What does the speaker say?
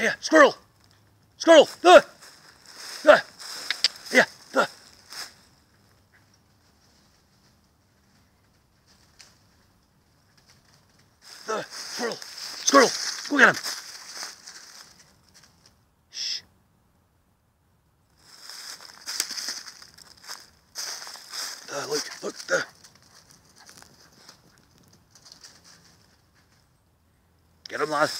Yeah, squirrel. Squirrel. The. The. Yeah, the. The squirrel. Squirrel. Go get him. Shh. Uh, look, look, the. Get him, lad.